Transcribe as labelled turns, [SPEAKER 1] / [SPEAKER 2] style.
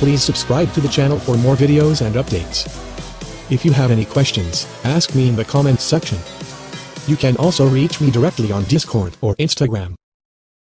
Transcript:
[SPEAKER 1] Please subscribe to the channel for more videos and updates. If you have any questions, ask me in the comments section. You can also reach me directly on Discord or Instagram.